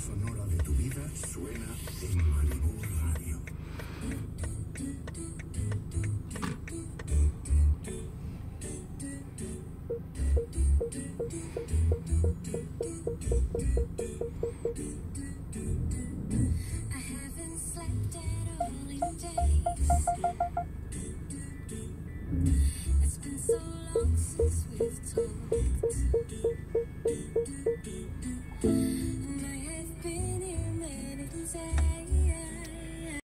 sonora de tu vida suena en Malibu Radio. It's been so long since we've talked. say.